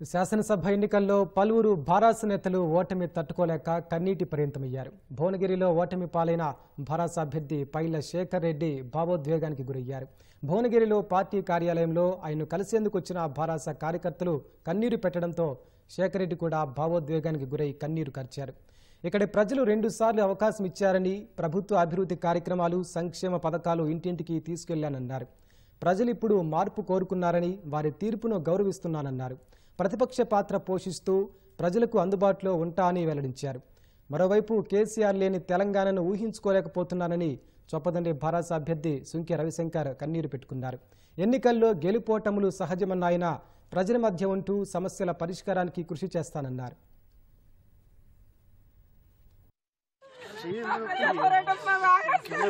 శాసనసభ ఎన్నికల్లో పలువురు భారాస నేతలు ఓటమి తట్టుకోలేక కన్నీటి పర్యంతమయ్యారు భువనగిరిలో ఓటమి పాలైన భారాస అభ్యర్థి పైల శేఖర్ రెడ్డి భావోద్వేగానికి గురయ్యారు. భువనగిరిలో పార్టీ కార్యాలయంలో ఆయన్ను కలిసేందుకు వచ్చిన భారాస కార్యకర్తలు కన్నీరు పెట్టడంతో శేఖర్ రెడ్డి కూడా భావోద్వేగానికి గురై కన్నీరు కార్చారు. ఇక్కడి ప్రజలు రెండుసార్లు అవకాశం ఇచ్చారని ప్రభుత్వ అభివృద్ధి కార్యక్రమాలు సంక్షేమ పథకాలు ఇంటింటికి తీసుకెళ్ళానన్నారు. ప్రజలు ఇప్పుడు మార్పు కోరుకున్నారని వారి తీర్పును గౌరవిస్తున్నానన్నారు ప్రతిపక్ష పాత్ర పోషిస్తూ ప్రజలకు అందుబాటులో ఉంటా అని వెల్లడించారు మరోవైపు కేసీఆర్ లేని తెలంగాణను ఊహించుకోలేకపోతున్నానని చొప్పదండి భారాస అభ్యర్థి సుంకె రవిశంకర్ కన్నీరు పెట్టుకున్నారు ఎన్నికల్లో గెలుపోటములు సహజమన్నాయన ప్రజల మధ్య ఉంటూ సమస్యల పరిష్కారానికి కృషి చేస్తానన్నారు పోరాటం మేము ఆగేస్తాం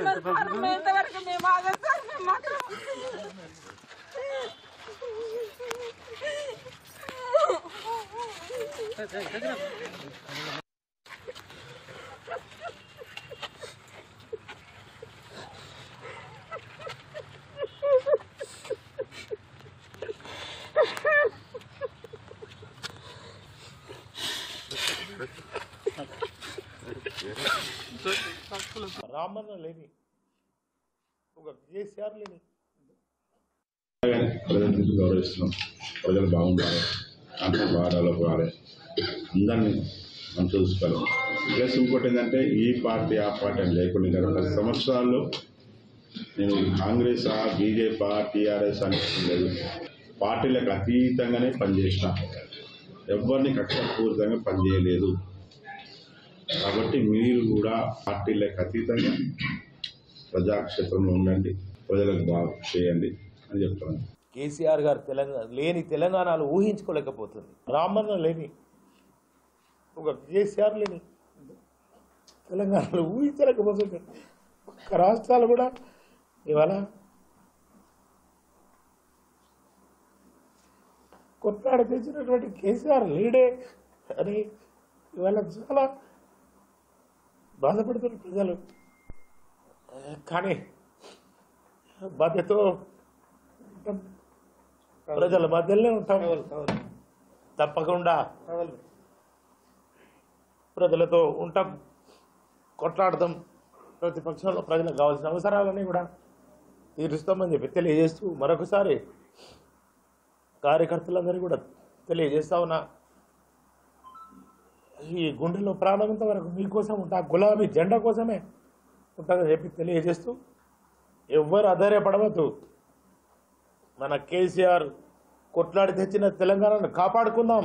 మేము ఇంతవరకు మేము సార్. మేము మాత్రం రామన్న లేని ఒక కేసీఆర్ లేని ప్రజలను గౌరవిస్తున్నాం. ప్రజలు బాగుండాలి. అంతా బాగా డెవలప్ కావాలి అందరినీ మనం చూసుకోవాలి. ప్లస్ ఇంకోటి ఏంటంటే ఈ పార్టీ ఆ పార్టీ అని లేకుండా గత పది సంవత్సరాల్లో నేను కాంగ్రెస్ ఆ బీజేపీ టీఆర్ఎస్ అని పార్టీలకు అతీతంగానే పనిచేసిన. ఎవరిని కక్షపూరితంగా పనిచేయలేదు. కాబట్టి మీరు కూడా పార్టీలకు అతీతంగా ప్రజాక్షేత్రంలో ఉండండి ప్రజలకు బాగా చేయండి అని చెప్తాను కేసీఆర్ గారు తెలంగాణ లేని తెలంగాణలో ఊహించుకోలేకపోతుంది. రామన్న లేని ఒక కేసీఆర్ లేని తెలంగాణలో ఊహించలేకపోతుంది. ఒక్క రాష్ట్రాలు కూడా ఇవాళ కొట్లాడ తెచ్చినటువంటి కేసీఆర్ లీడే అని ఇవాళ చాలా బాధపడుతున్న ప్రజలు. కానీ బాధ్యతతో ఉంటాం. ప్రజల మధ్యలోనే ఉంటాం. తప్పకుండా ప్రజలతో ఉంటాం. కొట్లాడతాం. ప్రతిపక్షంలో ప్రజలకు కావాల్సిన అవసరాలని కూడా తీరుస్తామని చెప్పి తెలియజేస్తూ మరొకసారి కార్యకర్తలందరూ కూడా తెలియజేస్తా ఉన్నా. ఈ గుండెలో ప్రాణమంత వరకు మీకోసం ఉంటా. గులాబీ జెండా కోసమే ఉంటుందని చెప్పి తెలియజేస్తూ ఎవ్వరు ఆధారపడవద్దు. మన కేసీఆర్ కొట్లాడి తెచ్చిన తెలంగాణను కాపాడుకుందాం.